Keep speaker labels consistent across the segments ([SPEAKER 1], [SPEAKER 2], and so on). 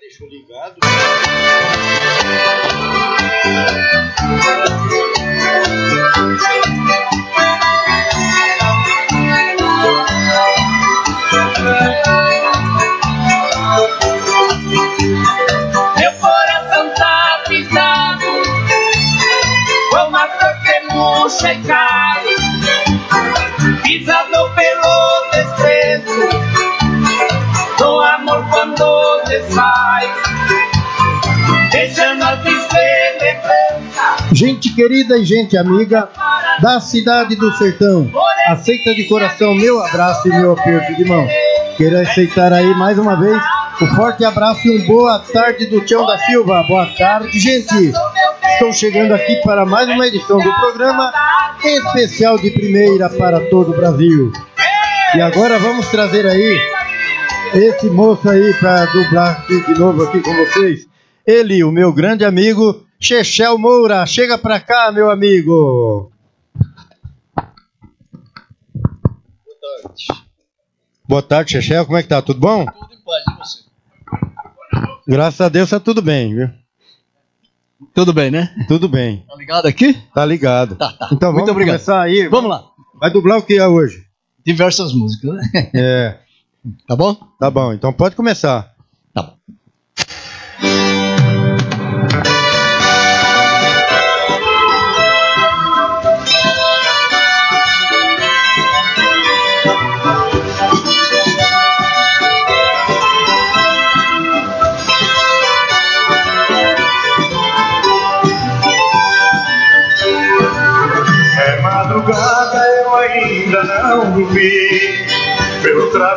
[SPEAKER 1] Deixou ligado.
[SPEAKER 2] Coração tá pisado Como a flor que
[SPEAKER 1] Gente querida e gente amiga da cidade do sertão, aceita de coração meu abraço e meu aperto de mão. Quero aceitar aí mais uma vez um forte abraço e um boa tarde do Tião da Silva. Boa tarde, gente. Estou chegando aqui para mais uma edição do programa especial de primeira para todo o Brasil. E agora vamos trazer aí esse moço aí para dublar de novo aqui com vocês. Ele, o meu grande amigo Chechel Moura. Chega pra cá, meu amigo. Boa tarde, Chechel. Como é que tá? Tudo bom?
[SPEAKER 3] Tudo em paz, e você?
[SPEAKER 1] Graças a Deus tá tudo bem, viu?
[SPEAKER 3] Tudo bem, né?
[SPEAKER 1] Tudo bem.
[SPEAKER 3] Tá ligado aqui?
[SPEAKER 1] Tá ligado.
[SPEAKER 3] Tá, tá.
[SPEAKER 1] Então
[SPEAKER 3] Muito
[SPEAKER 1] vamos
[SPEAKER 3] obrigado.
[SPEAKER 1] começar aí.
[SPEAKER 3] Vamos lá.
[SPEAKER 1] Vai dublar o que é hoje?
[SPEAKER 3] Diversas músicas, né?
[SPEAKER 1] É,
[SPEAKER 3] Tá bom?
[SPEAKER 1] tá bom. Então pode começar.
[SPEAKER 3] Tá bom.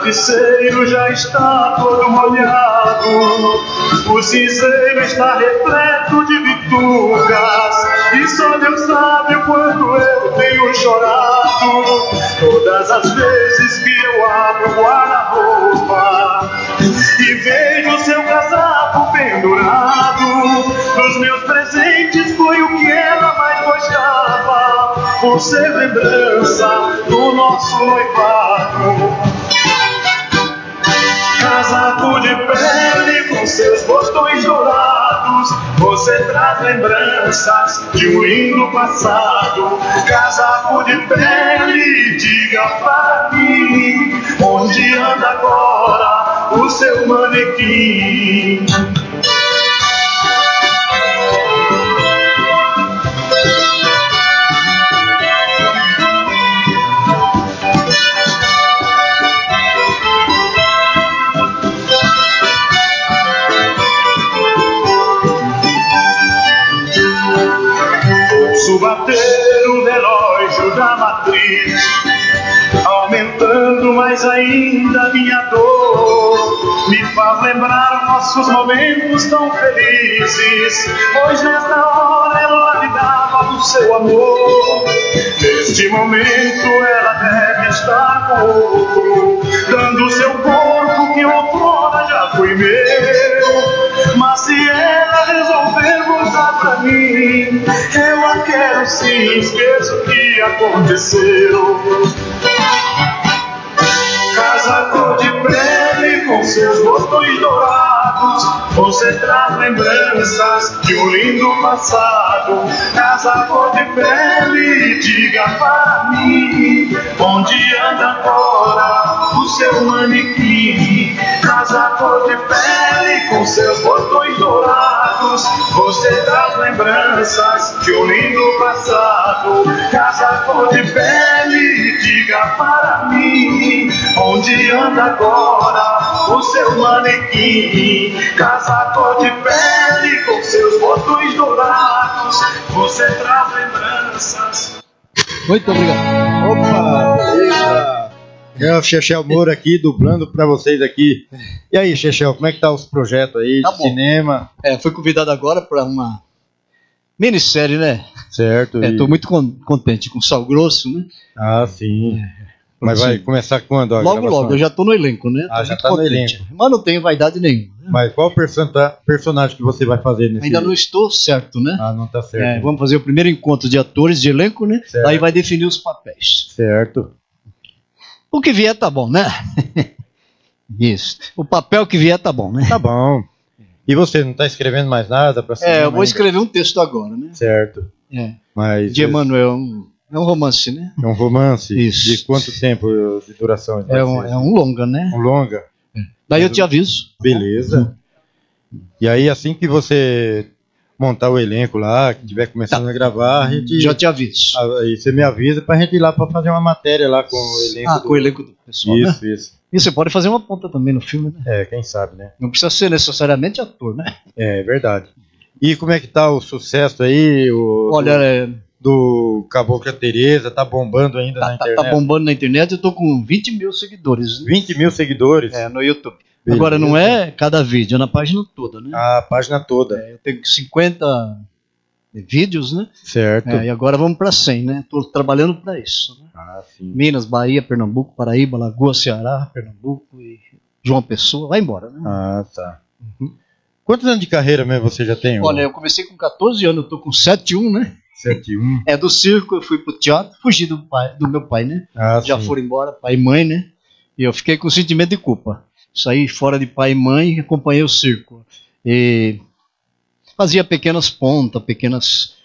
[SPEAKER 4] Travesseiro já está todo molhado. O cinzeiro está repleto de bitucas. E só Deus sabe o quanto eu tenho chorado. Todas as vezes que eu abro o guarda-roupa e vejo seu casaco pendurado. Dos meus presentes foi o que ela mais gostava, por ser lembrança do nosso noivado. Casaco de pele com seus botões dourados, você traz lembranças de um lindo passado. Casaco de pele, diga para mim, onde anda agora o seu manequim? Lembrar nossos momentos tão felizes, pois nesta hora ela me dava do seu amor. Neste momento ela deve estar com outro, dando seu corpo que outrora já foi meu. Mas se ela resolver voltar pra mim, eu a quero sim, esqueço o que aconteceu. Seus botões dourados, você traz lembranças de um lindo passado. Casa cor de pele, diga para mim, onde anda agora o seu manequim? Casa cor de pele com seus botões dourados, você traz lembranças de um lindo passado. Casa cor de pele, diga para mim, onde anda agora o seu manequim? Casa cor de pele com seus botões dourados, você traz lembranças.
[SPEAKER 3] Muito obrigado.
[SPEAKER 1] Opa, beleza. É o Chechel Moura aqui, dublando pra vocês aqui. E aí, Chechel, como é que tá os projetos aí
[SPEAKER 3] Tá
[SPEAKER 1] de
[SPEAKER 3] bom.
[SPEAKER 1] cinema?
[SPEAKER 3] É, fui convidado agora para uma minissérie, né?
[SPEAKER 1] Certo?
[SPEAKER 3] É,
[SPEAKER 1] e-
[SPEAKER 3] tô muito con- contente com Sal Grosso, né?
[SPEAKER 1] Ah, sim. Mas vai
[SPEAKER 3] Sim.
[SPEAKER 1] começar quando
[SPEAKER 3] Logo,
[SPEAKER 1] gravação?
[SPEAKER 3] logo, eu já tô no elenco, né?
[SPEAKER 1] Ah,
[SPEAKER 3] Tô
[SPEAKER 1] já tá no
[SPEAKER 3] contente. Mas não tenho vaidade nenhuma. né?
[SPEAKER 1] Mas qual persona- personagem que você vai fazer nesse
[SPEAKER 3] Ainda não estou certo, né?
[SPEAKER 1] Ah, não tá certo.
[SPEAKER 3] É, vamos fazer o primeiro encontro de atores de elenco, né?
[SPEAKER 1] Certo.
[SPEAKER 3] Aí vai definir os papéis.
[SPEAKER 1] Certo.
[SPEAKER 3] O que vier tá bom, né? Isso. O papel que vier tá bom, né?
[SPEAKER 1] Tá bom. E você não tá escrevendo mais nada para
[SPEAKER 3] É, eu vou escrever um texto agora, né?
[SPEAKER 1] Certo.
[SPEAKER 3] É.
[SPEAKER 1] Mas
[SPEAKER 3] De Emanuel. um- É um romance, né?
[SPEAKER 1] é um romance
[SPEAKER 3] Isso.
[SPEAKER 1] de quanto tempo de duração?
[SPEAKER 3] É um, é um longa, né?
[SPEAKER 1] Um longa.
[SPEAKER 3] Daí eu te aviso.
[SPEAKER 1] Beleza. E aí, assim que você montar o elenco lá, que estiver começando a gravar, a gente.
[SPEAKER 3] Já te aviso.
[SPEAKER 1] Aí você me avisa pra gente ir lá pra fazer uma matéria lá com o elenco.
[SPEAKER 3] Ah,
[SPEAKER 1] do-
[SPEAKER 3] com o elenco do pessoal, né?
[SPEAKER 1] Isso, isso.
[SPEAKER 3] E você pode fazer uma ponta também no filme, né?
[SPEAKER 1] É, quem sabe, né?
[SPEAKER 3] Não precisa ser necessariamente ator, né?
[SPEAKER 1] É verdade. E como é que tá o sucesso aí? O,
[SPEAKER 3] Olha, é,
[SPEAKER 1] do, Cabocla Tereza, tá bombando ainda
[SPEAKER 3] tá,
[SPEAKER 1] na
[SPEAKER 3] tá-
[SPEAKER 1] internet?
[SPEAKER 3] tá bombando na internet, eu tô com 20 mil seguidores né?
[SPEAKER 1] 20 mil seguidores.
[SPEAKER 3] é, no YouTube.
[SPEAKER 1] Beleza.
[SPEAKER 3] Agora não é cada vídeo, é na página toda, né?
[SPEAKER 1] A página toda.
[SPEAKER 3] É, eu tenho 50 vídeos, né?
[SPEAKER 1] Certo.
[SPEAKER 3] É, e agora vamos para 100, né? Tô trabalhando para isso. Né?
[SPEAKER 1] Ah, sim.
[SPEAKER 3] Minas, Bahia, Pernambuco, Paraíba, Lagoa, Ceará, Pernambuco e João Pessoa, vai embora, né?
[SPEAKER 1] Ah, tá. Quantos anos de carreira mesmo você já tem?
[SPEAKER 3] Olha, eu comecei com 14 anos, eu tô com 71, né?
[SPEAKER 1] 71.
[SPEAKER 3] É do circo, eu fui pro teatro, fugi do, pai, do meu pai, né?
[SPEAKER 1] Ah,
[SPEAKER 3] Já
[SPEAKER 1] sim.
[SPEAKER 3] foram embora, pai e mãe, né? E eu fiquei com sentimento de culpa. Saí fora de pai e mãe e acompanhei o circo. E fazia pequenas pontas, pequenas,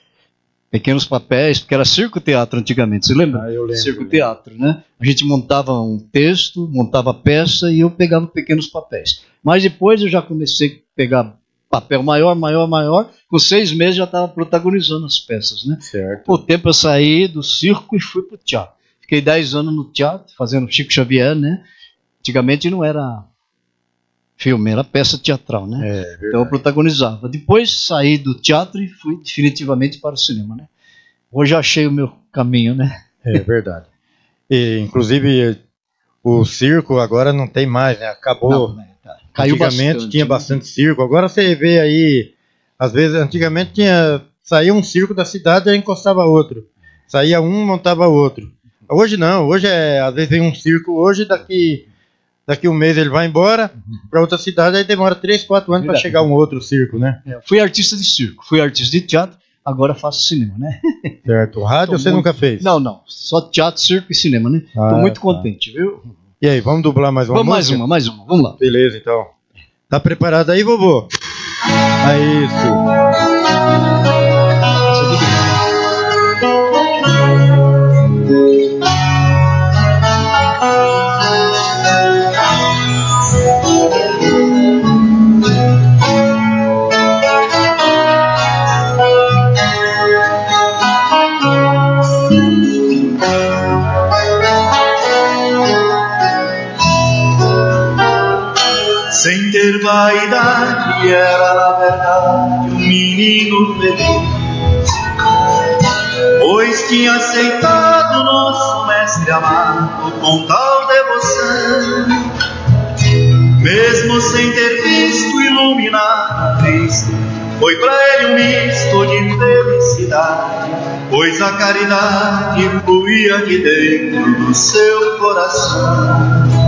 [SPEAKER 3] pequenos papéis, porque era circo-teatro antigamente, você lembra?
[SPEAKER 1] Ah, eu lembro.
[SPEAKER 3] Circo-teatro, né? A gente montava um texto, montava peça e eu pegava pequenos papéis. Mas depois eu já comecei a pegar papel maior, maior, maior. Com seis meses já estava protagonizando as peças, né?
[SPEAKER 1] Certo.
[SPEAKER 3] Com o tempo eu saí do circo e fui pro teatro. Fiquei 10 anos no teatro, fazendo Chico Xavier, né? Antigamente não era filme, era peça teatral, né?
[SPEAKER 1] É,
[SPEAKER 3] Então eu protagonizava. Depois saí do teatro e fui definitivamente para o cinema, né? Hoje achei o meu caminho, né?
[SPEAKER 1] É verdade. E, inclusive, o circo agora não tem mais, né? Acabou.
[SPEAKER 3] Não, né. Caiu
[SPEAKER 1] antigamente
[SPEAKER 3] bastante.
[SPEAKER 1] tinha bastante circo. Agora você vê aí, às vezes, antigamente tinha. Saía um circo da cidade e encostava outro. Saía um, montava outro. Hoje não, hoje é. Às vezes vem um circo hoje, daqui. Daqui um mês ele vai embora para outra cidade, aí demora 3, 4 anos para chegar um outro circo, né?
[SPEAKER 3] É, fui artista de circo, fui artista de teatro, agora faço cinema, né?
[SPEAKER 1] Certo. Rádio
[SPEAKER 3] Tô
[SPEAKER 1] você
[SPEAKER 3] muito-
[SPEAKER 1] nunca fez?
[SPEAKER 3] Não, não, só teatro, circo e cinema, né?
[SPEAKER 1] Ah,
[SPEAKER 3] Tô muito
[SPEAKER 1] tá.
[SPEAKER 3] contente, viu?
[SPEAKER 1] E aí, vamos dublar mais uma
[SPEAKER 3] Vamos mais
[SPEAKER 1] música?
[SPEAKER 3] uma, mais uma, vamos lá.
[SPEAKER 1] Beleza, então. Tá preparado aí, vovô? É isso.
[SPEAKER 5] Vaidade, era na verdade um menino feliz, pois tinha aceitado nosso mestre amado com tal devoção. Mesmo sem ter visto iluminar Cristo, foi pra ele um misto de felicidade, pois a caridade fluía de dentro do seu coração.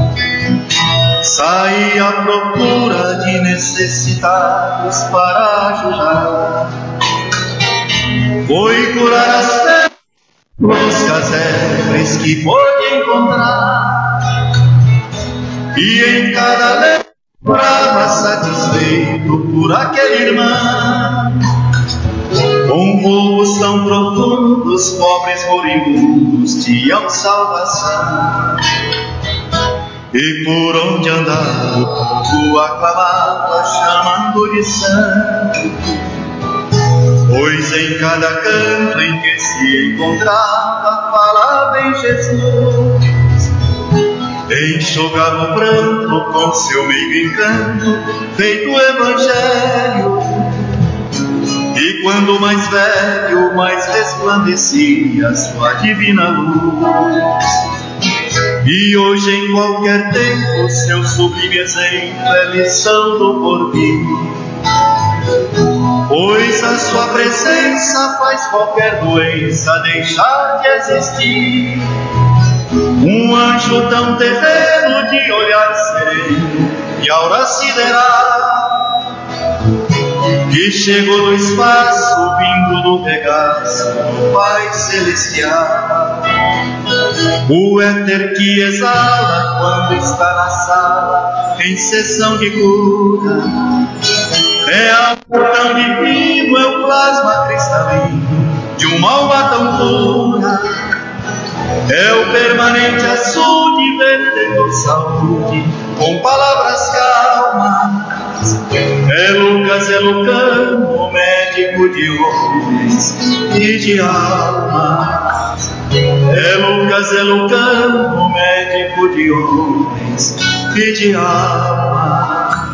[SPEAKER 5] Saí à procura de necessitados para ajudar. Foi curar as os casebres que pôde encontrar. E em cada letra brava satisfeito por aquele irmão. Com voos tão profundos, pobres moribundos tinham salvação. E por onde andava o aclamava, chamando de santo. Pois em cada canto em que se encontrava, falava em Jesus. Enxugava o pranto com seu meio encanto, feito evangelho. E quando mais velho, mais resplandecia sua divina luz. E hoje em qualquer tempo seu sublime exemplo é lição do porvir Pois a sua presença faz qualquer doença deixar de existir. Um anjo tão terreno de olhar sereno e aura sideral que chegou do espaço vindo do Pai Celestial. O éter que exala quando está na sala em sessão de cura. É algo tão divino, é o plasma cristalino de uma alma tão pura. É o permanente açude vertendo saúde com palavras calmas. É Lucas, é Lucano, médico de homens e de almas. É Lucas, é Lucano, médico de homens e de almas.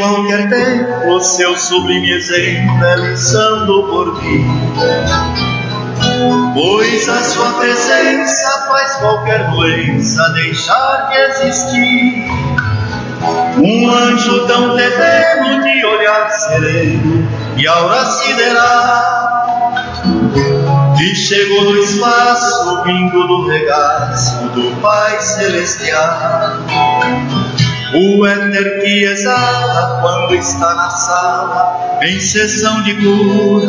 [SPEAKER 5] Qualquer tempo o seu sublime exemplo é lição do porvir. Pois a sua presença faz qualquer doença deixar de existir. Um anjo tão terreno de olhar sereno e aura sideral que chegou do espaço vindo do regaço do Pai Celestial. O éter que exala quando está na sala em sessão de cura.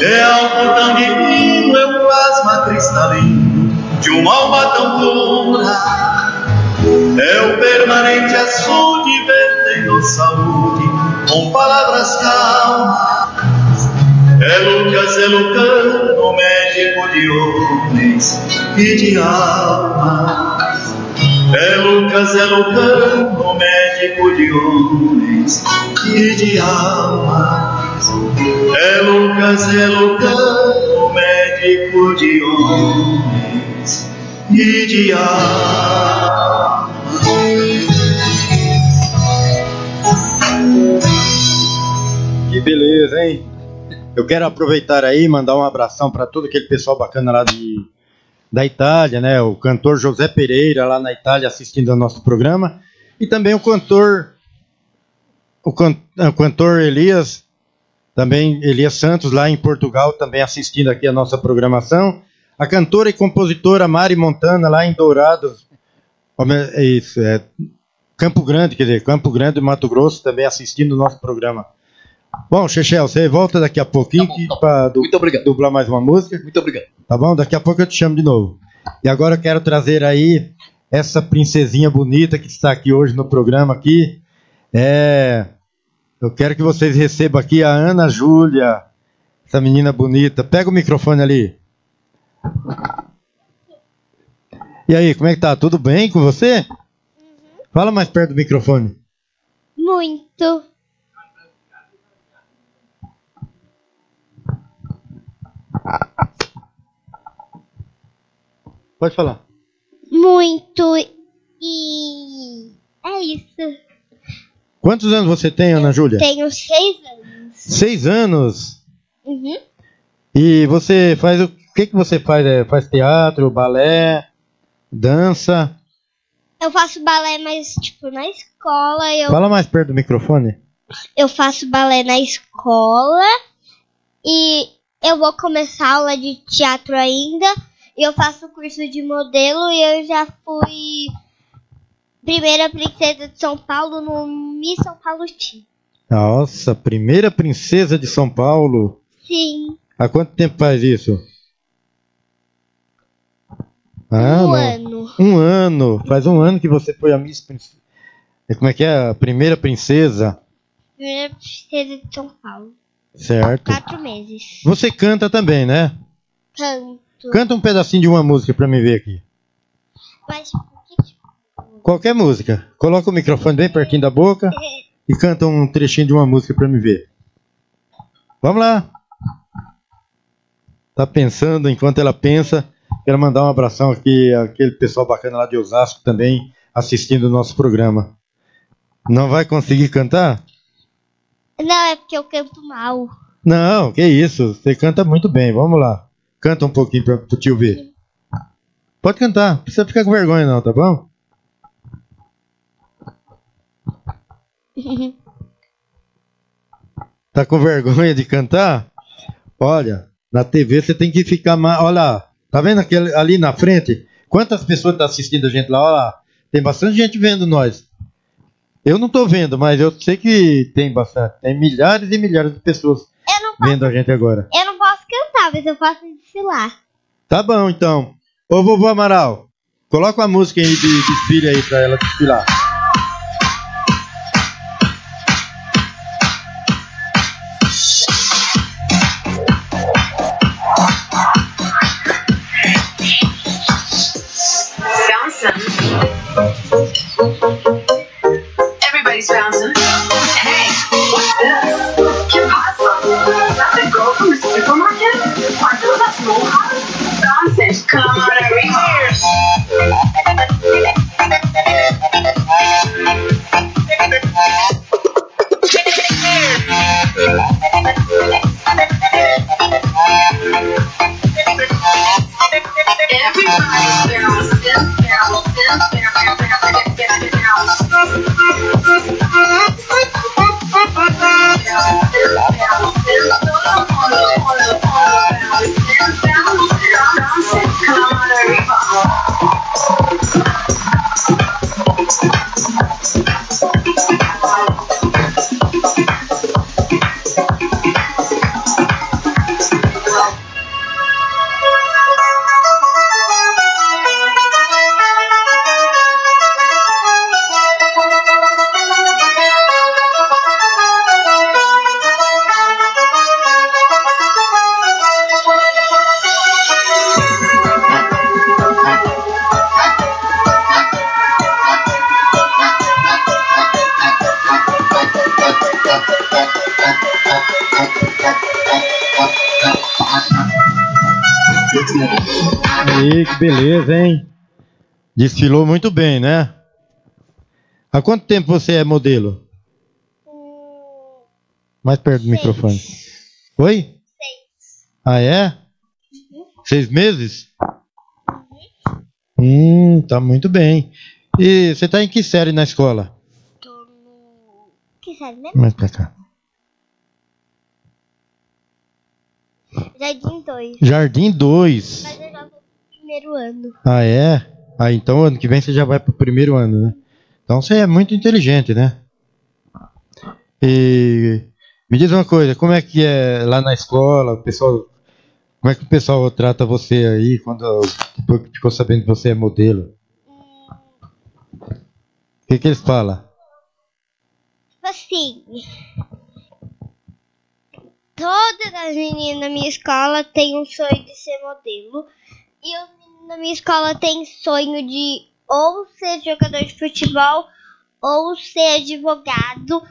[SPEAKER 5] É algo tão divino, é o plasma cristalino de uma alma tão pura. É o permanente açude vertendo saúde com palavras calmas. É Lucas, é Lucano, médico de homens e de almas. É Lucas, é Lucano, médico de homens e de almas. É Lucas, é Lucano, médico de homens e de almas.
[SPEAKER 1] Que beleza, hein? Eu quero aproveitar aí e mandar um abração para todo aquele pessoal bacana lá de, da Itália, né? O cantor José Pereira lá na Itália assistindo ao nosso programa. E também o cantor o, can, o cantor Elias, também Elias Santos lá em Portugal, também assistindo aqui a nossa programação. A cantora e compositora Mari Montana lá em Dourados, isso, é Campo Grande, quer dizer, Campo Grande, Mato Grosso, também assistindo o nosso programa. Bom, Chechel, você volta daqui a pouquinho
[SPEAKER 3] Tá bom, tá
[SPEAKER 1] para du dublar mais uma música.
[SPEAKER 3] Muito obrigado.
[SPEAKER 1] Tá bom? Daqui a pouco eu te chamo de novo. E agora eu quero trazer aí essa princesinha bonita que está aqui hoje no programa aqui. É, eu quero que vocês recebam aqui a Ana Júlia, essa menina bonita. Pega o microfone ali. E aí, como é que tá? Tudo bem com você? Fala mais perto do microfone.
[SPEAKER 6] Muito.
[SPEAKER 1] Pode falar.
[SPEAKER 6] Muito. E. É isso.
[SPEAKER 1] Quantos anos você tem, Ana Júlia?
[SPEAKER 6] Tenho seis anos.
[SPEAKER 1] Seis anos.
[SPEAKER 6] Uhum.
[SPEAKER 1] E você faz o o que que você faz? É, faz teatro, balé, dança?
[SPEAKER 6] Eu faço balé, mas, tipo, na escola. Eu,
[SPEAKER 1] Fala mais perto do microfone.
[SPEAKER 6] eu faço balé na escola. E eu vou começar aula de teatro ainda. Eu faço curso de modelo. E eu já fui primeira princesa de São Paulo no Miss São Paulo Team.
[SPEAKER 1] Nossa, primeira princesa de São Paulo.
[SPEAKER 6] Sim,
[SPEAKER 1] Há quanto tempo faz isso? Ah,
[SPEAKER 6] um
[SPEAKER 1] não.
[SPEAKER 6] ano.
[SPEAKER 1] Um ano. Faz um ano que você foi a Miss Princesa. Como é que é? A primeira princesa.
[SPEAKER 6] Primeira princesa de São Paulo.
[SPEAKER 1] Certo.
[SPEAKER 6] Quatro meses.
[SPEAKER 1] Você canta também, né?
[SPEAKER 6] Canto.
[SPEAKER 1] Canta um pedacinho de uma música pra me ver aqui.
[SPEAKER 6] Mas que tipo?
[SPEAKER 1] Qualquer música. Coloca o microfone bem pertinho da boca e canta um trechinho de uma música pra me ver. Vamos lá. Tá pensando, enquanto ela pensa, quero mandar um abração aqui àquele pessoal bacana lá de Osasco também assistindo o nosso programa. Não vai conseguir cantar?
[SPEAKER 6] Não, é porque eu canto mal.
[SPEAKER 1] Não, que isso. Você canta muito bem. Vamos lá. Canta um pouquinho pra, pro tio ver. Pode cantar. Não precisa ficar com vergonha não, tá bom? Tá com vergonha de cantar? Olha, na TV você tem que ficar mais. Olha lá. Tá vendo aquele, ali na frente? Quantas pessoas estão assistindo a gente lá? Olha lá. Tem bastante gente vendo nós. Eu não tô vendo, mas eu sei que tem bastante. Tem milhares e milhares de pessoas
[SPEAKER 6] posso,
[SPEAKER 1] vendo a gente agora.
[SPEAKER 6] eu não posso cantar, mas eu posso desfilar.
[SPEAKER 1] Tá bom, então. Ô, vovô Amaral, coloca uma música aí de desfile aí pra ela desfilar. Desfilou muito bem, né? Há quanto tempo você é modelo? Mais perto do
[SPEAKER 6] Seis.
[SPEAKER 1] microfone. Oi? Ah, é? Seis meses? Hum, tá muito bem. E você tá em que série na escola?
[SPEAKER 6] Tô no. Que série mesmo?
[SPEAKER 1] Mais pra cá.
[SPEAKER 6] Jardim 2.
[SPEAKER 1] Jardim 2.
[SPEAKER 6] Mas eu já vou pro primeiro ano.
[SPEAKER 1] Ah, é? Ah, então ano que vem você já vai pro primeiro ano, né? Então você é muito inteligente, né? E me diz uma coisa, como é que é lá na escola, o pessoal, como é que o pessoal trata você aí quando depois que ficou sabendo que você é modelo? O que, que eles falam?
[SPEAKER 6] Tipo assim. Todas as meninas na minha escola têm um sonho de ser modelo. E meninos na minha escola têm sonho de ou ser jogador de futebol ou ser advogado.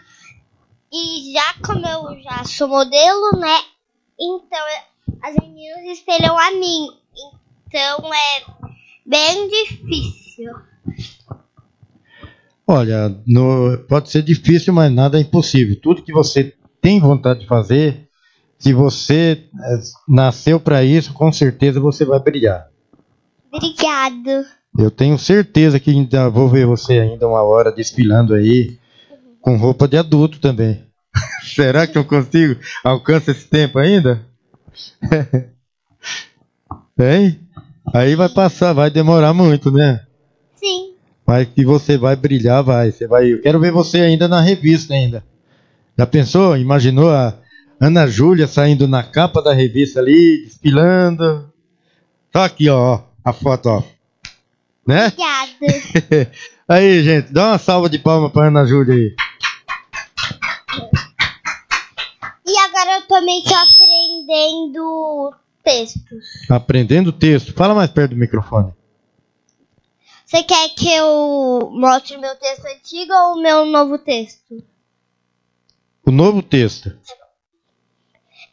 [SPEAKER 6] E já como eu já sou modelo, né? Então as meninas espelham a mim. Então é bem difícil.
[SPEAKER 1] Olha, no- pode ser difícil, mas nada é impossível. Tudo que você tem vontade de fazer, se você eh, nasceu para isso, com certeza você vai brilhar.
[SPEAKER 6] Obrigado.
[SPEAKER 1] Eu tenho certeza que ainda vou ver você ainda uma hora desfilando aí com roupa de adulto também. Será que eu consigo? Alcança esse tempo ainda? Hein? Aí vai passar, vai demorar muito, né?
[SPEAKER 6] Sim.
[SPEAKER 1] Mas que você vai brilhar, vai. Você vai. Eu quero ver você ainda na revista ainda. Já pensou? Imaginou a Ana Júlia saindo na capa da revista ali, desfilando? Tá aqui, ó, ó, a foto, ó. Né?
[SPEAKER 6] Obrigada.
[SPEAKER 1] aí, gente, dá uma salva de palmas pra Ana Júlia aí.
[SPEAKER 6] E agora eu tô meio que aprendendo textos.
[SPEAKER 1] Aprendendo texto. Fala mais perto do microfone.
[SPEAKER 6] Você quer que eu mostre meu texto antigo ou o meu novo texto?
[SPEAKER 1] O novo texto.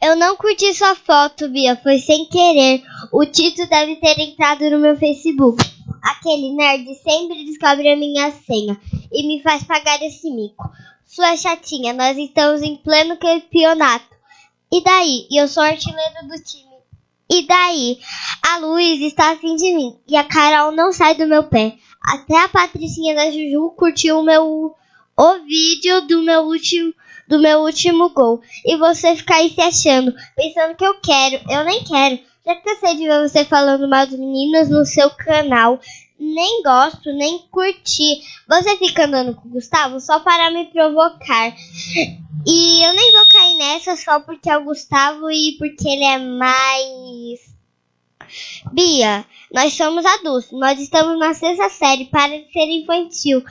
[SPEAKER 6] Eu não curti sua foto, Bia, foi sem querer. O Tito deve ter entrado no meu Facebook. Aquele nerd sempre descobre a minha senha e me faz pagar esse mico. sua chatinha, nós estamos em pleno campeonato. E daí? Eu sou artilheiro do time. E daí? A Luiz está afim de mim. E a Carol não sai do meu pé. Até a Patricinha da Juju curtiu o meu o vídeo do meu último do meu último gol. E você ficar aí se achando, pensando que eu quero. Eu nem quero. Já cansei de ver você falando mal dos meninos no seu canal. Nem gosto, nem curti. Você fica andando com o Gustavo só para me provocar. E eu nem vou cair nessa só porque é o Gustavo e porque ele é mais. Bia, nós somos adultos, nós estamos na sexta série, para de ser infantil.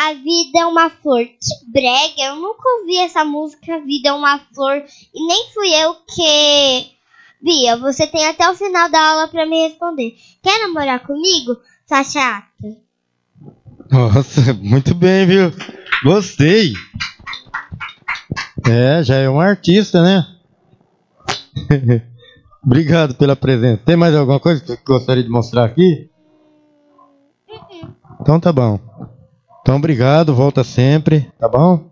[SPEAKER 6] A vida é uma flor. Que brega, eu nunca ouvi essa música, A Vida é uma flor. E nem fui eu que. Bia, você tem até o final da aula para me responder. Quer namorar comigo, sua chata?
[SPEAKER 1] Nossa, muito bem, viu? Gostei. É, já é um artista, né? Obrigado pela presença. Tem mais alguma coisa que gostaria de mostrar aqui? Então tá bom. Então obrigado, volta sempre, tá bom?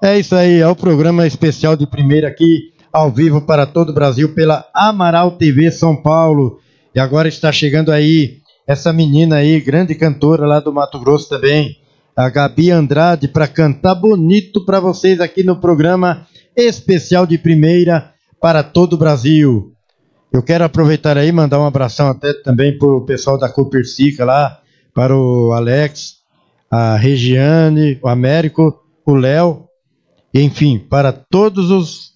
[SPEAKER 1] É isso aí, é o programa especial de primeira aqui, ao vivo para todo o Brasil, pela Amaral TV São Paulo. E agora está chegando aí essa menina aí, grande cantora lá do Mato Grosso também, a Gabi Andrade, para cantar bonito para vocês aqui no programa especial de primeira para todo o Brasil. Eu quero aproveitar aí mandar um abração até também para o pessoal da Copercica lá, para o Alex, a Regiane, o Américo, o Léo, enfim, para todos os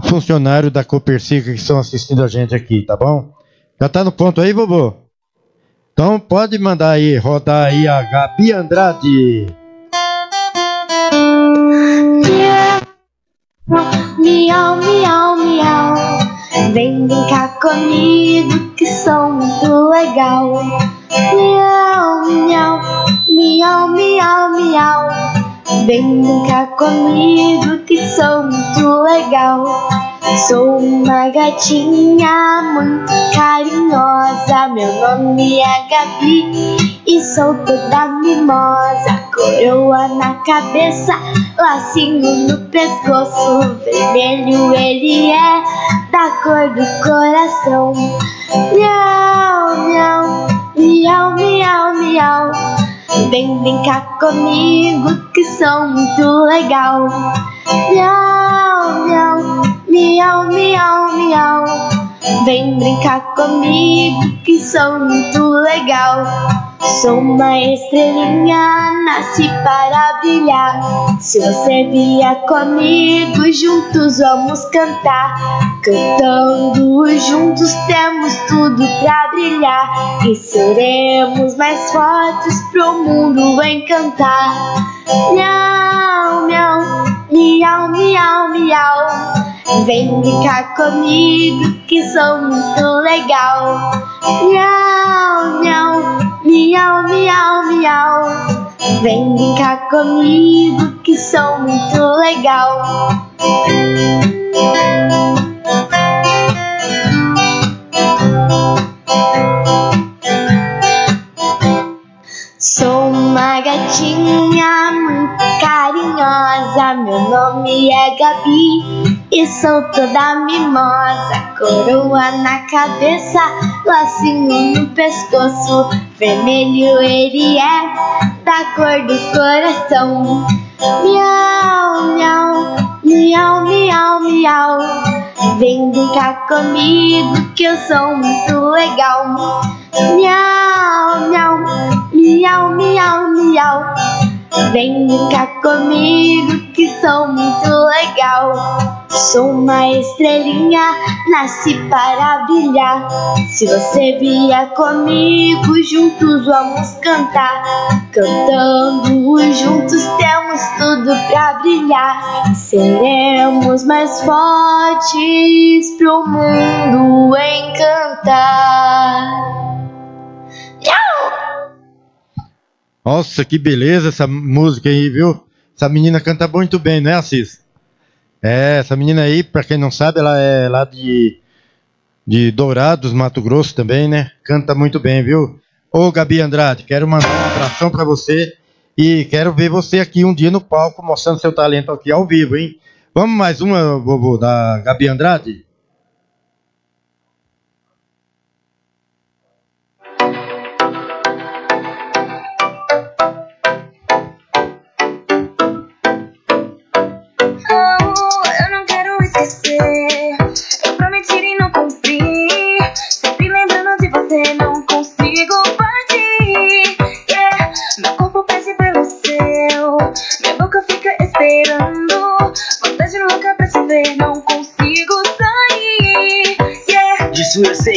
[SPEAKER 1] funcionários da Copercica que estão assistindo a gente aqui, tá bom? Já tá no ponto aí, Bobô? Então pode mandar aí, rodar aí a Gabi Andrade.
[SPEAKER 7] Miau, miau, miau. Vem brincar comigo que sou muito legal. Miau, miau, miau, miau, miau. Vem brincar comigo que sou muito legal. Sou uma gatinha muito carinhosa. Meu nome é Gabi e sou toda mimosa. Coroa na cabeça, lacinho no pescoço. Vermelho ele é da cor do coração. Miau, miau, miau, miau, miau. Vem brincar comigo que sou muito legal. Miau, miau, miau, miau, miau. Vem brincar comigo que sou muito legal. Sou uma estrelinha, nasci para brilhar. Se você vier comigo, juntos vamos cantar. Cantando juntos temos tudo pra brilhar. E seremos mais fortes pro mundo encantar. Miau, miau, miau, miau, miau. Vem brincar comigo que sou muito legal. Miau, miau, miau, miau, miau. Vem brincar comigo que sou muito legal. Sou uma gatinha muito carinhosa. Meu nome é Gabi e sou toda mimosa. Coroa na cabeça, lacinho no pescoço. Vermelho ele é da cor do coração. Miau, miau, miau, miau, miau. Vem brincar comigo que eu sou muito legal. Miau, miau, miau, miau, miau. Vem brincar comigo que sou muito legal. Sou uma estrelinha, nasci para brilhar. Se você vier comigo, juntos vamos cantar. Cantando juntos temos tudo pra brilhar. Seremos mais fortes pro mundo encantar.
[SPEAKER 1] Nossa, que beleza essa música aí, viu? Essa menina canta muito bem, né, Assis? É, essa menina aí, pra quem não sabe, ela é lá de, de Dourados, Mato Grosso também, né? Canta muito bem, viu? Ô, Gabi Andrade, quero mandar um abração pra você E quero ver você aqui um dia no palco mostrando seu talento aqui ao vivo, hein? Vamos mais uma, vovô, da Gabi Andrade?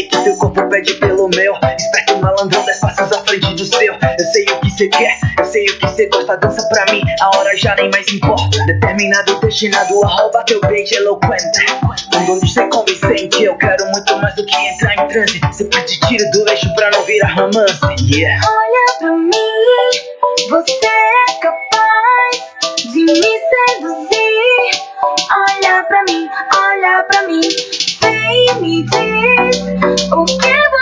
[SPEAKER 8] Sei que teu corpo pede pelo meu. Esperto malandrão, dez passos à frente do seu. Eu sei o que cê quer, eu sei o que cê gosta. Dança pra mim, a hora já nem mais importa. Determinado, destinado a teu beijo eloquente. Um dono de ser convincente. Eu quero muito mais do que entrar em transe. Sempre te tiro do eixo pra não virar romance. Yeah.
[SPEAKER 9] Olha pra mim, você é capaz de me seduzir. Olha pra mim, olha pra mim, vem me diz o que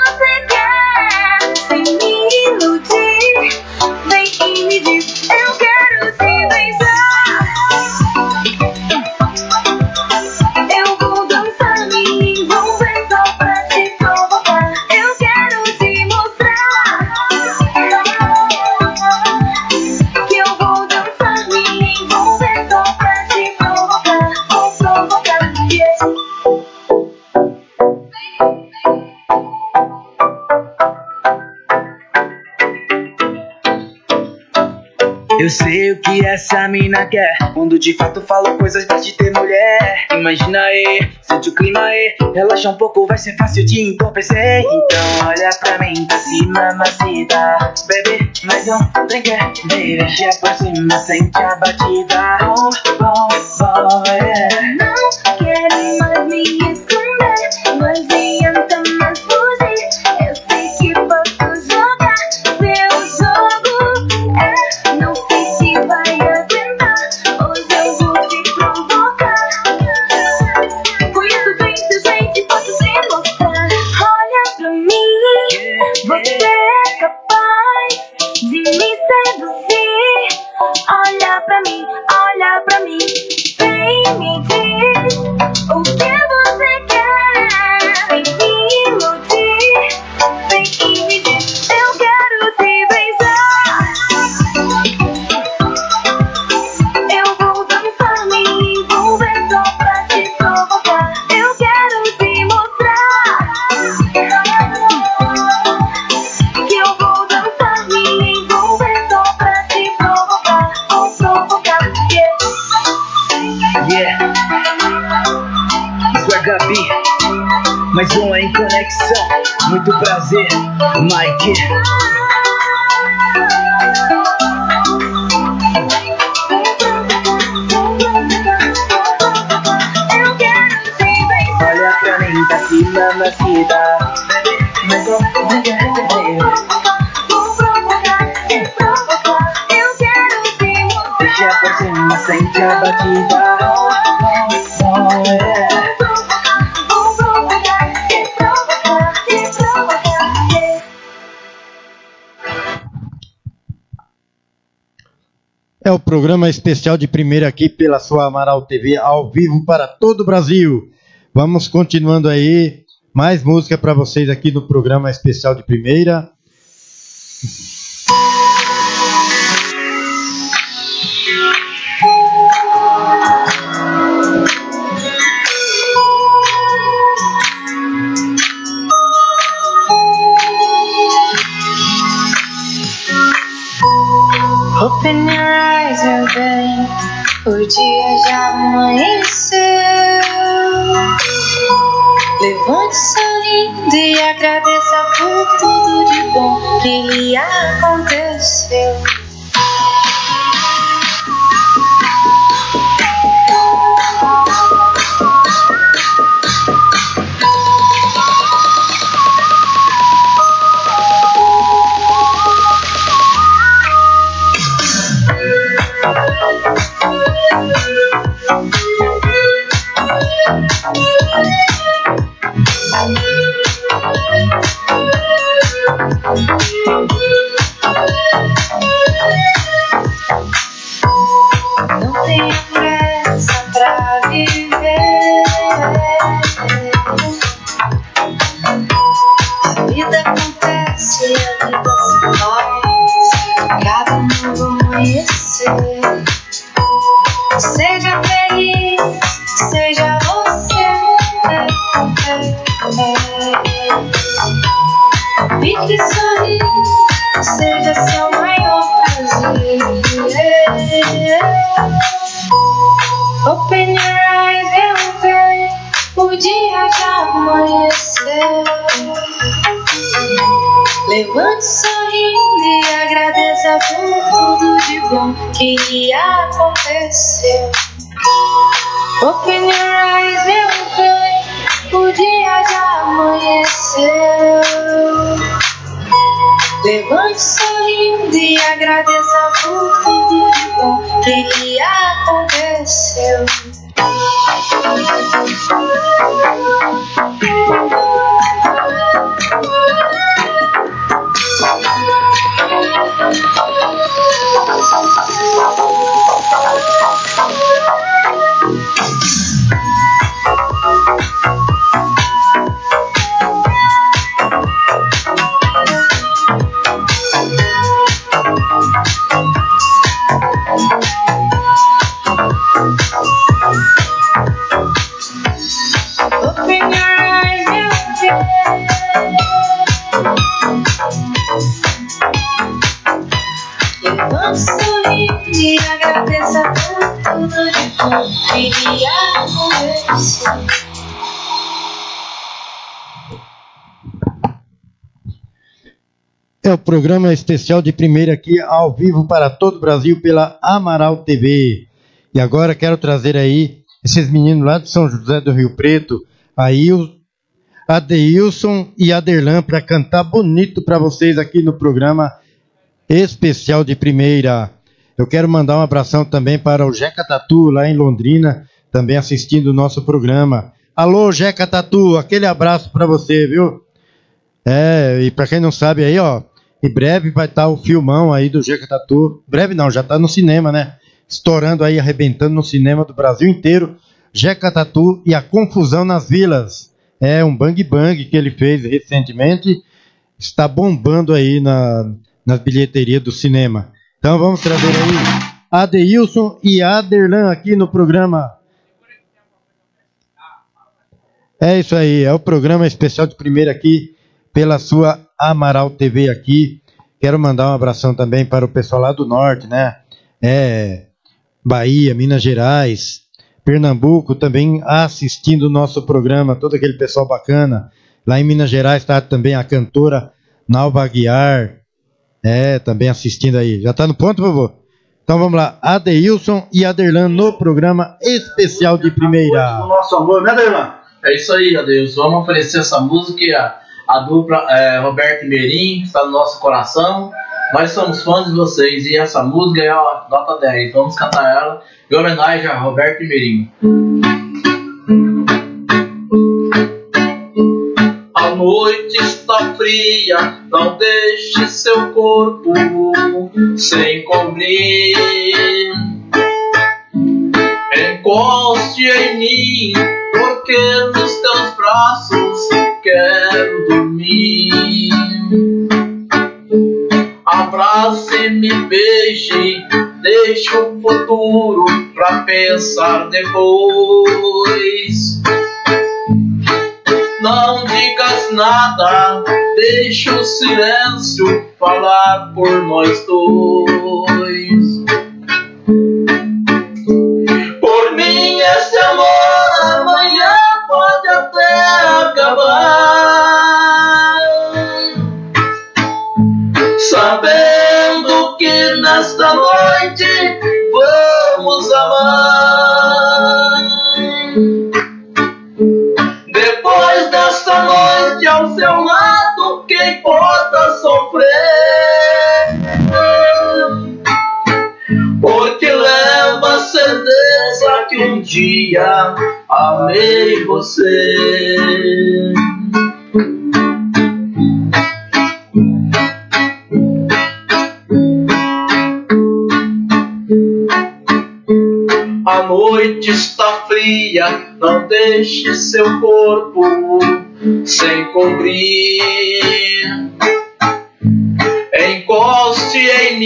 [SPEAKER 9] Eu
[SPEAKER 8] sei o que essa mina quer. Quando de fato falo coisas mais de ter mulher. Imagina aí, sente o clima aí. Relaxa um pouco, vai ser fácil de entorpecer. Então olha pra mim, pra cima, macida. Baby, mais um drink, baby. Se aproxima, sente a batida. Oh, oh, oh, yeah. Mike. Olha pra mim, tá baby.
[SPEAKER 9] Vou provocar, te provocar. Eu quero te
[SPEAKER 8] aproxima, sente a batida. Oh, oh,
[SPEAKER 1] É o programa especial de primeira aqui pela sua Amaral TV, ao vivo para todo o Brasil. Vamos continuando aí, mais música para vocês aqui no programa especial de primeira.
[SPEAKER 10] Your eyes, meu bem. O dia já amanheceu. Levante sorrindo e agradeça por tudo de bom que lhe aconteceu.
[SPEAKER 1] É o programa especial de primeira aqui ao vivo para todo o Brasil pela Amaral TV. E agora quero trazer aí esses meninos lá de São José do Rio Preto, Ail, Adeilson e Aderlan para cantar bonito para vocês aqui no programa especial de primeira. Eu quero mandar um abração também para o Jeca Tatu lá em Londrina, também assistindo o nosso programa. Alô, Jeca Tatu, aquele abraço para você, viu? É, e para quem não sabe aí, ó, em breve vai estar o filmão aí do Jeca Tatu. Breve não, já tá no cinema, né? Estourando aí, arrebentando no cinema do Brasil inteiro. Jeca Tatu e a Confusão nas Vilas. É um bang bang que ele fez recentemente. Está bombando aí na, nas bilheterias do cinema. Então vamos trazer aí Adeilson e Aderlan aqui no programa. É isso aí, é o programa especial de primeira aqui pela sua Amaral TV aqui. Quero mandar um abração também para o pessoal lá do norte, né? É, Bahia, Minas Gerais, Pernambuco também assistindo o nosso programa, todo aquele pessoal bacana. Lá em Minas Gerais está também a cantora Nalva Aguiar, é, também assistindo aí. Já está no ponto, vovô? Então vamos lá, Adeilson e Aderlan no programa especial de primeira.
[SPEAKER 11] Nosso amor, né, Aderlan?
[SPEAKER 12] É isso aí, Adeilson. Vamos oferecer essa música e a, dupla é, Roberto Merim, está no nosso coração. Nós somos fãs de vocês e essa música é a nota 10. Vamos cantar ela em homenagem a Roberto Merim. A noite está fria, não deixe seu corpo sem cobrir. Encoste em mim, porque nos teus braços quero dormir. Abrace-me, beije, deixe o futuro pra pensar depois. Não digas nada, deixe o silêncio falar por nós dois. Por mim, esse amor sofrer? Porque leva a certeza que um dia amei você. A noite está fria, não deixe seu corpo sem cobrir.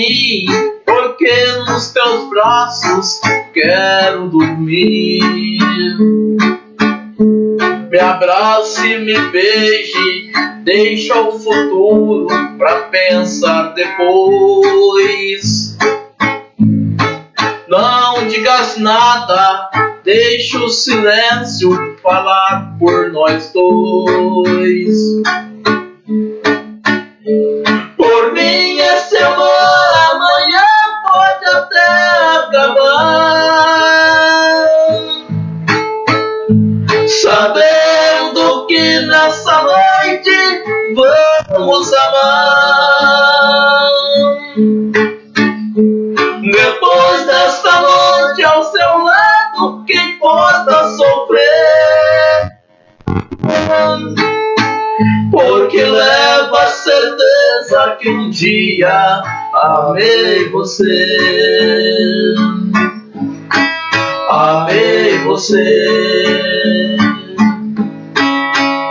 [SPEAKER 12] Mim, porque nos teus braços quero dormir. Me abrace me beije, deixa o futuro pra pensar depois. Não digas nada, deixa o silêncio falar por nós dois. Sabendo que nessa noite vamos amar. Depois desta noite ao seu lado, quem possa sofrer? Porque levo a certeza que um dia amei você. Amei você.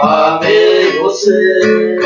[SPEAKER 12] Amei você.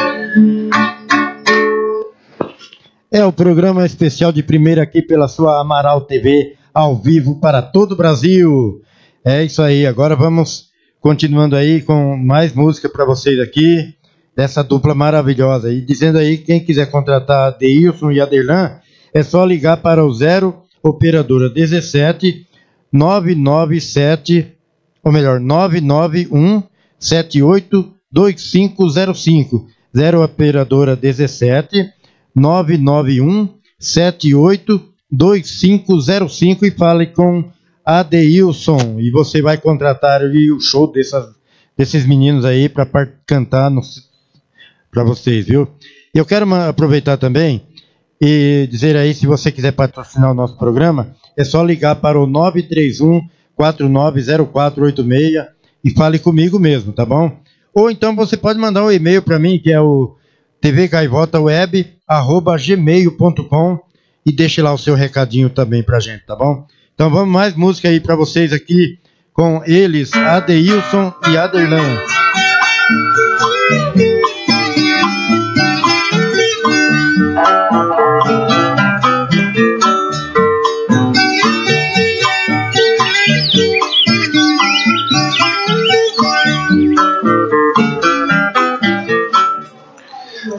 [SPEAKER 1] É o programa especial de primeira aqui pela sua Amaral TV, ao vivo para todo o Brasil. É isso aí, agora vamos continuando aí com mais música para vocês aqui, dessa dupla maravilhosa. E dizendo aí, quem quiser contratar Deilson e Aderlan, é só ligar para o 0 operadora 17 997, ou melhor, 991 78 2505. 0 operadora 17 991 78 2505 e fale com Adeilson. E você vai contratar ali o show dessas, desses meninos aí para cantar para vocês, viu? Eu quero aproveitar também e dizer aí, se você quiser patrocinar o nosso programa, é só ligar para o 931 490486 e fale comigo mesmo, tá bom? Ou então você pode mandar um e-mail para mim, que é o tvgaivotaweb@gmail.com e deixe lá o seu recadinho também pra gente, tá bom? Então vamos mais música aí para vocês aqui com eles, Adeilson e Aderlan.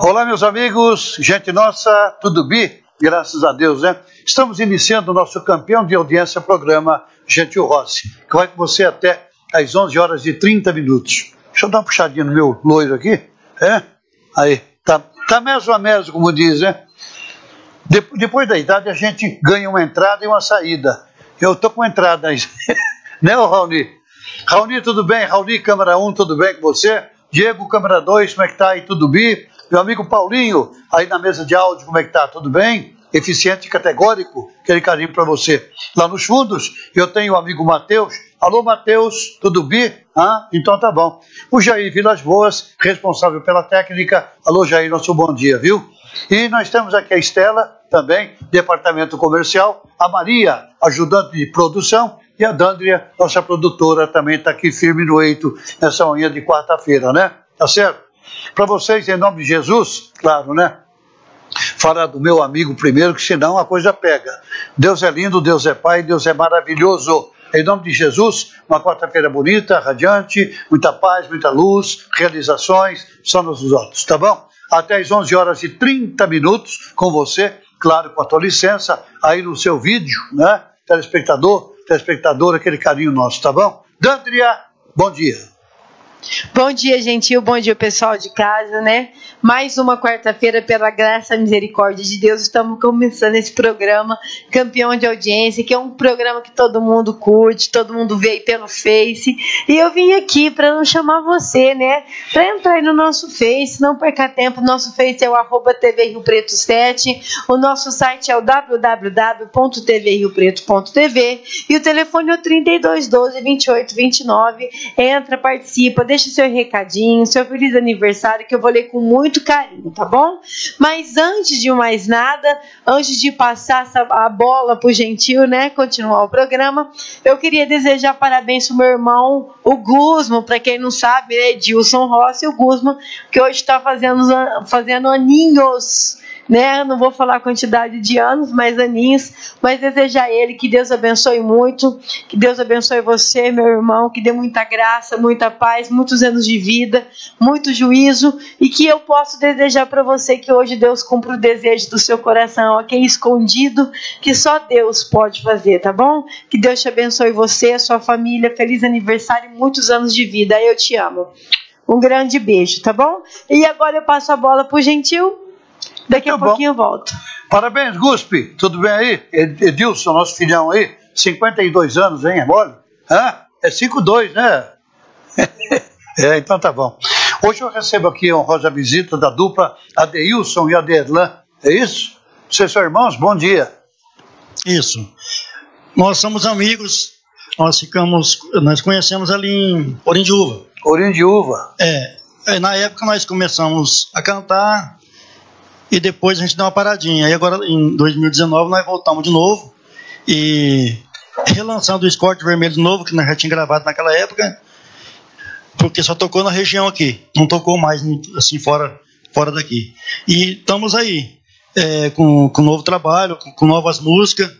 [SPEAKER 11] Olá, meus amigos, gente nossa, tudo bem? Graças a Deus, né? Estamos iniciando o nosso campeão de audiência programa Gentil Rossi, que vai com você até às 11 horas e 30 minutos. Deixa eu dar uma puxadinha no meu loiro aqui, é? Aí, tá, tá meso a meso, como diz, né? De- depois da idade, a gente ganha uma entrada e uma saída. Eu tô com entrada aí, né, Raoni? Raoni, tudo bem? Raoni, câmera 1, tudo bem com você? Diego, câmera 2, como é que tá aí? Tudo bem? Meu amigo Paulinho, aí na mesa de áudio, como é que tá? Tudo bem? Eficiente e categórico, aquele carinho para você. Lá nos fundos, eu tenho o amigo Matheus. Alô, Matheus, tudo bem? Ah, então tá bom. O Jair Vilas Boas, responsável pela técnica. Alô, Jair, nosso bom dia, viu? E nós temos aqui a Estela, também, departamento comercial. A Maria, ajudante de produção. E a Dandria, nossa produtora, também está aqui firme no eito nessa manhã de quarta-feira, né? Tá certo? Para vocês, em nome de Jesus, claro, né? Falar do meu amigo primeiro, que senão a coisa pega. Deus é lindo, Deus é Pai, Deus é maravilhoso. Em nome de Jesus, uma quarta-feira bonita, radiante, muita paz, muita luz, realizações, só nos olhos, tá bom? Até às 11 horas e 30 minutos com você, claro, com a tua licença, aí no seu vídeo, né? Telespectador, telespectadora, aquele carinho nosso, tá bom? Dandria, bom dia.
[SPEAKER 13] Bom dia, gentil. Bom dia, pessoal de casa, né? Mais uma quarta-feira, pela graça e misericórdia de Deus, estamos começando esse programa Campeão de Audiência, que é um programa que todo mundo curte, todo mundo vê pelo Face. E eu vim aqui para não chamar você, né? Para entrar aí no nosso Face, não perca tempo. Nosso Face é o TV Rio Preto 7. O nosso site é o www.tvriopreto.tv e o telefone é o 3212 2829. Entra, participa, deixa seu recadinho, seu feliz aniversário, que eu vou ler com muito carinho, tá bom? Mas antes de mais nada, antes de passar essa, a bola pro Gentil, né, continuar o programa, eu queria desejar parabéns pro meu irmão, o Guzman, para quem não sabe, é Edilson Rossi, o Guzman, que hoje está fazendo, fazendo aninhos. Né? Não vou falar a quantidade de anos, mas aninhos, mas desejar a ele que Deus abençoe muito, que Deus abençoe você, meu irmão, que dê muita graça, muita paz, muitos anos de vida, muito juízo e que eu posso desejar para você que hoje Deus cumpra o desejo do seu coração, aquele escondido que só Deus pode fazer, tá bom? Que Deus te abençoe você, sua família, feliz aniversário e muitos anos de vida. Eu te amo. Um grande beijo, tá bom? E agora eu passo a bola pro Gentil. Daqui a
[SPEAKER 11] Tá bom.
[SPEAKER 13] pouquinho eu volto.
[SPEAKER 11] Parabéns, Guspe. Tudo bem aí? Ed- Edilson, nosso filhão aí. 52 anos, hein? É mole? Hã? É 5'2", né? é, então tá bom. Hoje eu recebo aqui a honrosa visita da dupla Adeilson e Aderlan. É isso? Vocês são irmãos? Bom dia.
[SPEAKER 14] Isso. Nós somos amigos, nós ficamos, nós conhecemos ali em Orindiúva.
[SPEAKER 11] Orindiúva.
[SPEAKER 14] É, aí na época nós começamos a cantar e depois a gente deu uma paradinha. Aí agora em 2019 nós voltamos de novo e relançando o Escorte Vermelho de novo, que nós já tinha gravado naquela época, porque só tocou na região aqui, não tocou mais assim fora, fora daqui. E estamos aí é, com, com novo trabalho, com, com novas músicas,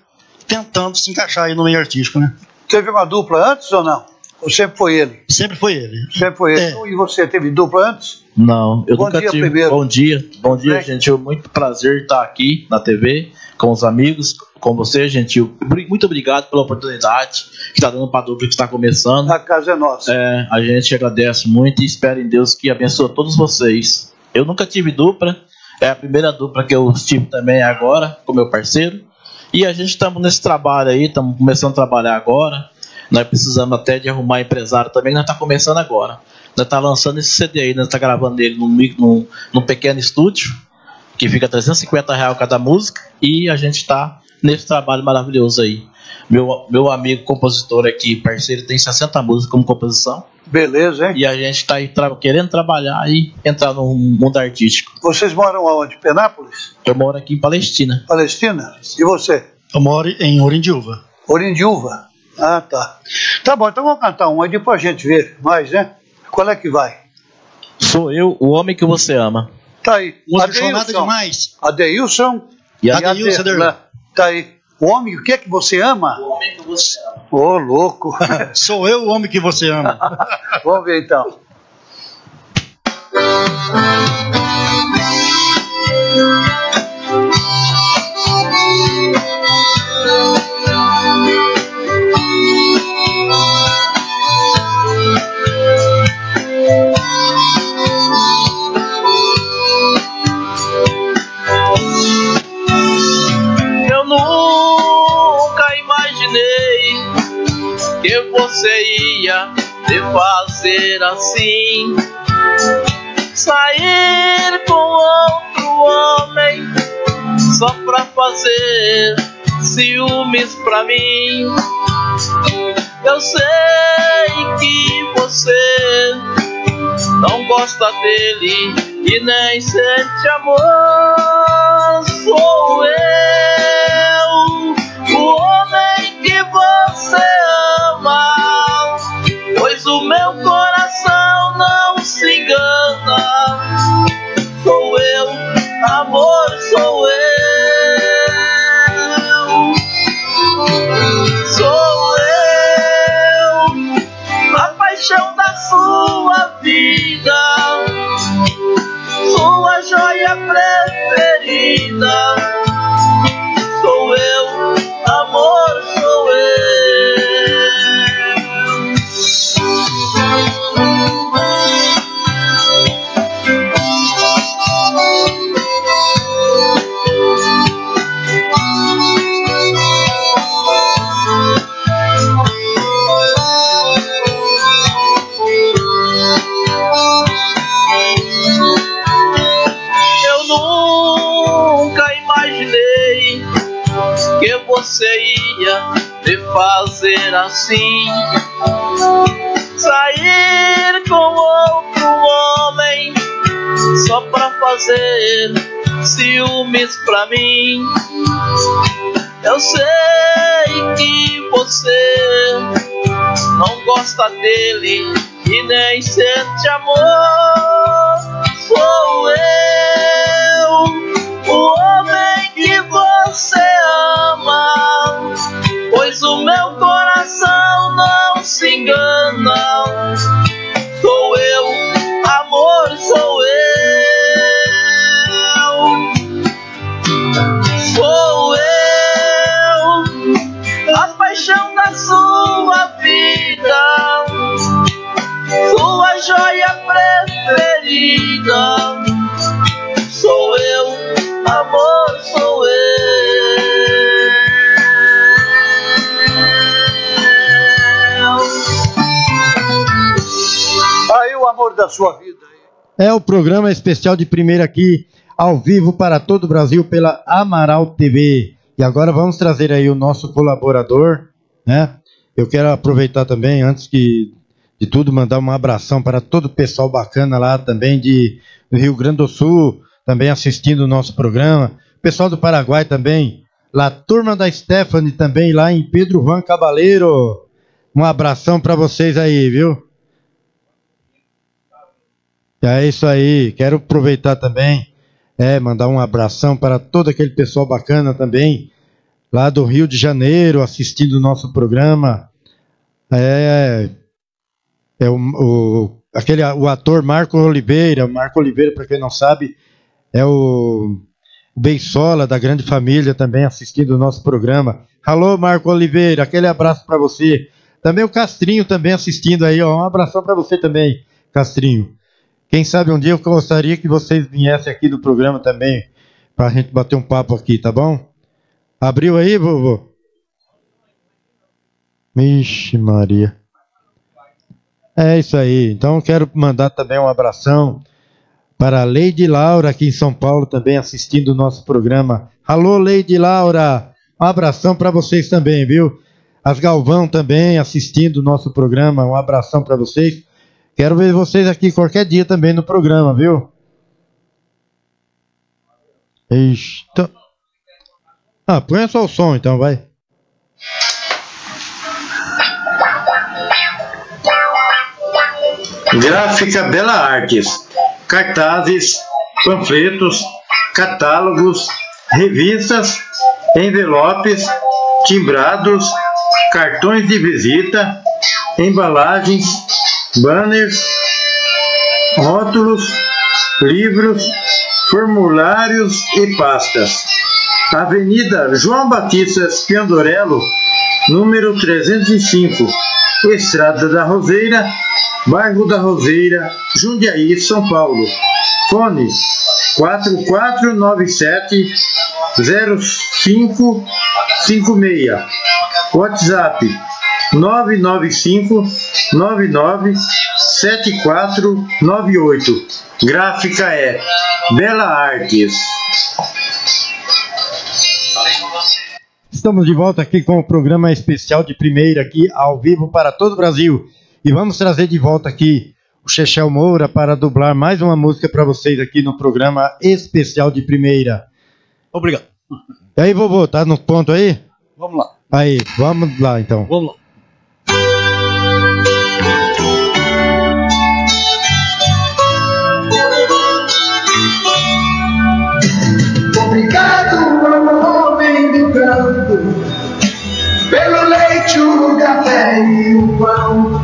[SPEAKER 14] tentando se encaixar aí no meio artístico, né?
[SPEAKER 11] Teve uma dupla antes ou não? Ou sempre foi ele?
[SPEAKER 14] Sempre foi ele.
[SPEAKER 11] Sempre foi ele. E você teve dupla antes?
[SPEAKER 12] Não, eu
[SPEAKER 11] Bom
[SPEAKER 12] nunca
[SPEAKER 11] dia
[SPEAKER 12] tive.
[SPEAKER 11] primeiro.
[SPEAKER 12] Bom dia, bom dia,
[SPEAKER 11] Bem.
[SPEAKER 12] gentil. Muito prazer estar aqui na TV com os amigos, com você, gentil. Obri- Muito obrigado pela oportunidade que está dando para a dupla que está começando.
[SPEAKER 11] A casa é nossa.
[SPEAKER 12] É, a gente agradece muito e espera em Deus que abençoe todos vocês. Eu nunca tive dupla, é a primeira dupla que eu tive também agora com meu parceiro. E a gente estamos nesse trabalho aí, estamos começando a trabalhar agora. Nós precisamos até de arrumar empresário também, nós está começando agora. Nós está lançando esse CD aí, nós está gravando ele num, num, num pequeno estúdio, que fica 350 reais cada música, e a gente está nesse trabalho maravilhoso aí. Meu, meu amigo compositor aqui, parceiro, tem 60 músicas como composição.
[SPEAKER 11] Beleza, hein?
[SPEAKER 12] E a gente está aí tra- querendo trabalhar e entrar no mundo artístico.
[SPEAKER 11] Vocês moram aonde? Penápolis?
[SPEAKER 12] Eu moro aqui em Palestina.
[SPEAKER 11] Palestina? E você?
[SPEAKER 14] Eu moro em Orindiúva.
[SPEAKER 11] Orindiúva? Ah, tá. Tá bom, então vamos cantar um aí depois a gente vê mais, né? Qual é que vai?
[SPEAKER 12] Sou eu, o homem que você ama.
[SPEAKER 11] Tá aí.
[SPEAKER 14] Chorada demais.
[SPEAKER 11] Adeilson
[SPEAKER 12] E
[SPEAKER 14] Adeilson.
[SPEAKER 11] Tá aí. O homem, o que é que você ama?
[SPEAKER 12] O homem que você ama.
[SPEAKER 11] Ô, louco.
[SPEAKER 14] Sou eu o homem que você ama.
[SPEAKER 11] Vamos ver então.
[SPEAKER 15] fazer assim. Sair com outro homem só pra fazer ciúmes pra mim. Eu sei que você não gosta dele e nem sente amor. Sou eu, Jesus. Que você ia me fazer assim. Sair com outro homem só pra fazer ciúmes pra mim. Eu sei que você não gosta dele e nem sente amor. Sou eu, o você ama, pois o meu coração não se engana. Amor da sua vida.
[SPEAKER 1] É o programa especial de primeira aqui, ao vivo para todo o Brasil pela Amaral TV. E agora vamos trazer aí o nosso colaborador, né? Eu quero aproveitar também, antes que de tudo, mandar um abração para todo o pessoal bacana lá também de, do Rio Grande do Sul, também assistindo o nosso programa. Pessoal do Paraguai também, lá, turma da Stephanie também, lá em Pedro Juan Cabaleiro. Um abração para vocês aí, viu? É isso aí. Quero aproveitar também, é, mandar um abração para todo aquele pessoal bacana também, lá do Rio de Janeiro, assistindo o nosso programa. É, é o, o- aquele, o ator Marco Oliveira. Marco Oliveira, para quem não sabe, é o Beisola da Grande Família também assistindo o nosso programa. Alô, Marco Oliveira, aquele abraço para você. Também o Castrinho também assistindo aí, ó. Um abração para você também, Castrinho. Quem sabe um dia eu gostaria que vocês viessem aqui do programa também, para a gente bater um papo aqui, tá bom? Abriu aí, vovô? Vixe, Maria. É isso aí. Então quero mandar também um abração para a Leide Laura aqui em São Paulo também assistindo o nosso programa. Alô, Leide Laura. Um abração para vocês também, viu? As Galvão também assistindo o nosso programa. Um abração para vocês. Quero ver vocês aqui qualquer dia também no programa, viu? Então... Ah, põe só o som então, vai.
[SPEAKER 16] Gráfica Bela Artes. Cartazes, panfletos, catálogos, revistas, envelopes, timbrados, cartões de visita, embalagens, banners, rótulos, livros, formulários e pastas. Avenida João Batista Piandorello, número 305, Estrada da Roseira, Bairro da Roseira, Jundiaí, São Paulo. Fone 4497 0556. WhatsApp 995 99 7498. Gráfica é Bela Artes.
[SPEAKER 1] Estamos de volta aqui com o programa especial de primeira aqui ao vivo para todo o Brasil. E vamos trazer de volta aqui o Chechel Moura para dublar mais uma música para vocês aqui no programa especial de primeira.
[SPEAKER 3] Obrigado.
[SPEAKER 1] E aí, vovô, tá no ponto aí?
[SPEAKER 3] Vamos lá.
[SPEAKER 1] Aí, vamos lá então.
[SPEAKER 3] Vamos lá.
[SPEAKER 15] Obrigado ao homem do campo pelo leite, o café e o pão.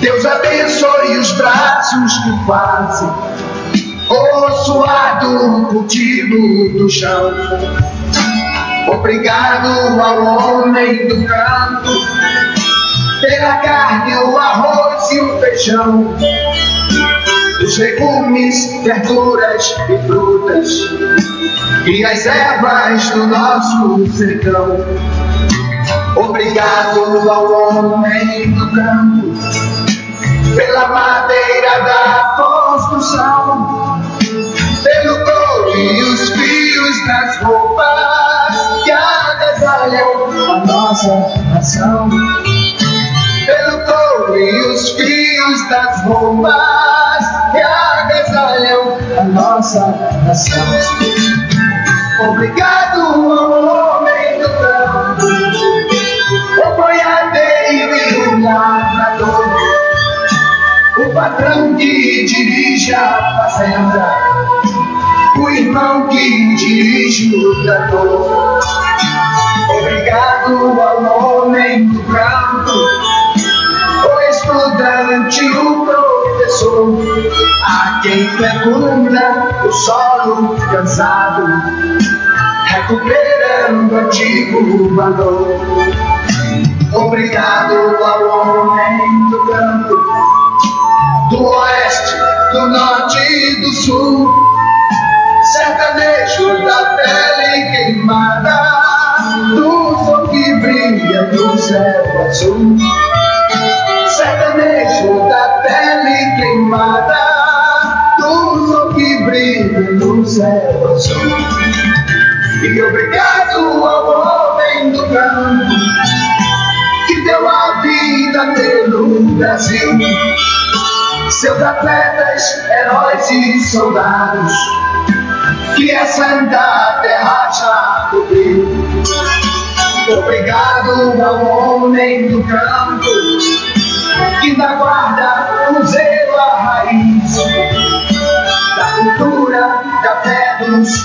[SPEAKER 15] Deus abençoe os braços que fazem o suado cultivo do chão. Obrigado ao homem do campo pela carne, o arroz e o feijão os legumes, verduras e frutas e as ervas do nosso sertão. Obrigado ao homem do campo pela madeira da construção, pelo couro e os fios das roupas que agasalham a nossa nação. E os fios das roupas que agasalham a nossa nação. Obrigado ao homem do campo, o boiadeiro e o lavrador, o patrão que dirige a fazenda, o irmão que dirige o trator. Obrigado ao homem do campo, estudante, o professor, a quem fecunda o solo cansado, recuperando antigo valor. Obrigado ao homem do campo, do oeste, do norte e do sul, sertanejo da pele queimada, do sol que brilha no céu azul. Sertanejo da pele queimada, do sol que brilha no céu azul. E obrigado ao homem do campo que deu a vida pelo Brasil. Seus atletas, heróis e soldados, que essa da terra já cobriu. Obrigado ao homem do campo, que da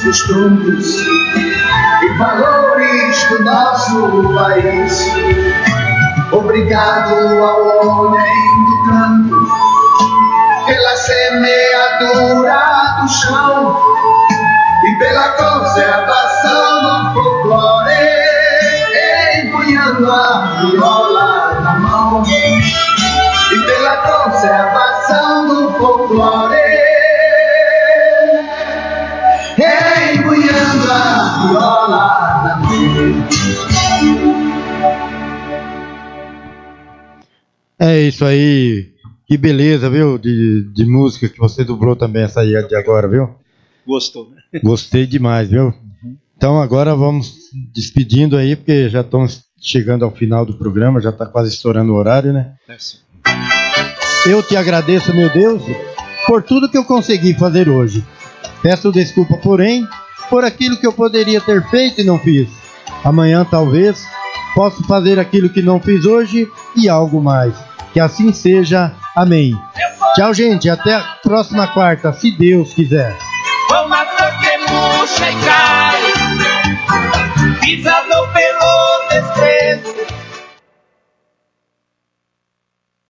[SPEAKER 15] costumes e valores do nosso país. Obrigado ao homem do campo pela semeadura do chão e pela conservação do folclore, empunhando a viola
[SPEAKER 1] É isso aí. Que beleza, viu? De, de música que você dublou também essa aí de agora, viu?
[SPEAKER 3] Gostou, né?
[SPEAKER 1] Gostei demais, viu? Então agora vamos despedindo aí, porque já estamos chegando ao final do programa, já está quase estourando o horário, né?
[SPEAKER 3] É sim.
[SPEAKER 1] Eu te agradeço, meu Deus, por tudo que eu consegui fazer hoje. Peço desculpa, porém, por aquilo que eu poderia ter feito e não fiz. Amanhã, talvez, posso fazer aquilo que não fiz hoje e algo mais. Que assim seja. Amém. Tchau, gente. Até a próxima quarta, se Deus quiser.
[SPEAKER 2] Pelo.